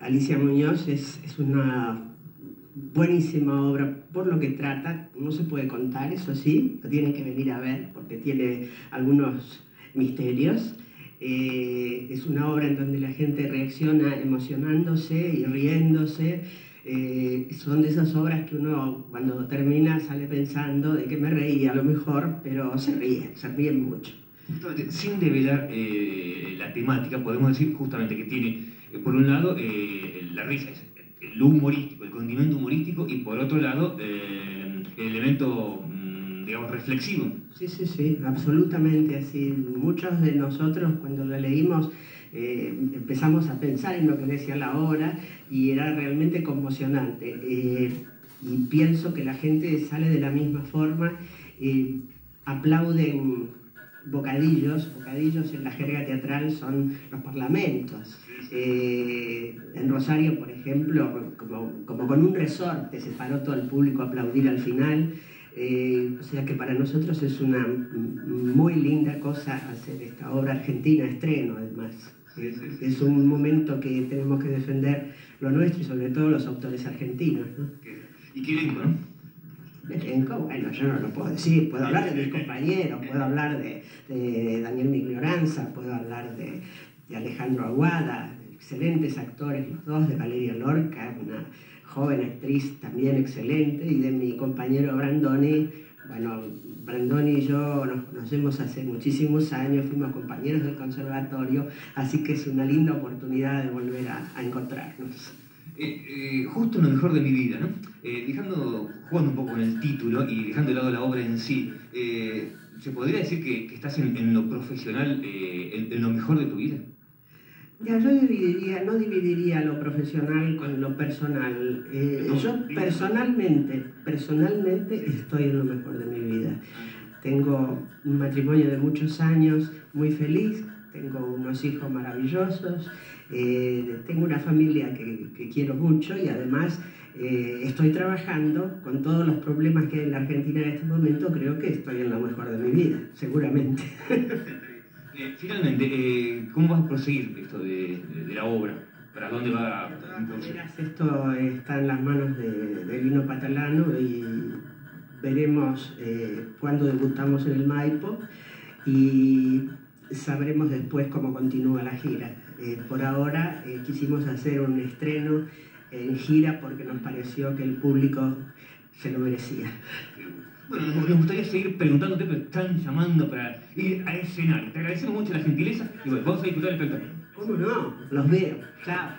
Alicia Muñoz es, es una buenísima obra por lo que trata, no se puede contar, eso sí, lo tienen que venir a ver porque tiene algunos misterios. Eh, es una obra en donde la gente reacciona emocionándose y riéndose. Eh, son de esas obras que uno cuando termina sale pensando de que me reía a lo mejor, pero se ríe, se ríen mucho. Sin develar eh, temática, podemos decir justamente que tiene, por un lado, la risa, lo humorístico, el condimento humorístico, y por otro lado, el elemento digamos, reflexivo. Sí, sí, sí, absolutamente así. Muchos de nosotros cuando lo leímos eh, empezamos a pensar en lo que decía la obra y era realmente conmocionante. Eh, y pienso que la gente sale de la misma forma, eh, aplauden bocadillos, bocadillos en la jerga teatral son los parlamentos. en Rosario, por ejemplo, como, como, con un resorte se paró todo el público a aplaudir al final. Eh, o sea que para nosotros es una muy linda cosa hacer esta obra argentina, estreno además. Es un momento que tenemos que defender lo nuestro y sobre todo los autores argentinos. ¿Y qué elenco, no? Elenco, bueno, yo no lo puedo decir, puedo hablar de mis compañeros, puedo hablar de, Daniel Miglioranza, puedo hablar de, de Alejandro Aguada, excelentes actores los dos, de Valeria Lorca, una joven actriz también excelente, y de mi compañero Brandoni. Bueno, Brandoni y yo nos conocemos hace muchísimos años, fuimos compañeros del conservatorio, así que es una linda oportunidad de volver a, encontrarnos. Eh, eh, justo en lo mejor de mi vida, ¿no? Eh, dejando, jugando un poco con el título y dejando de lado la obra en sí, ¿se podría decir que, estás en, lo profesional, en lo mejor de tu vida? Ya, yo dividiría, no dividiría lo profesional con lo personal. Eh, yo personalmente, personalmente estoy en lo mejor de mi vida. Tengo un matrimonio de muchos años, muy feliz, tengo unos hijos maravillosos, eh, tengo una familia que, quiero mucho y además eh, estoy trabajando con todos los problemas que hay en la Argentina en este momento, creo que estoy en lo mejor de mi vida, seguramente. Eh, finalmente, ¿cómo vas a proseguir esto de, la obra? ¿Para dónde va Esto está en las manos de, Lino Patalano y veremos eh, cuándo debutamos en el Maipo y sabremos después cómo continúa la gira. por ahora quisimos hacer un estreno en gira porque nos pareció que el público se lo merecía. Bueno, nos gustaría seguir preguntándote, pero están llamando para ir a escenario. Te agradecemos mucho la gentileza y bueno, vamos a disfrutar el espectáculo. ¿Cómo no? Los veo. Chao.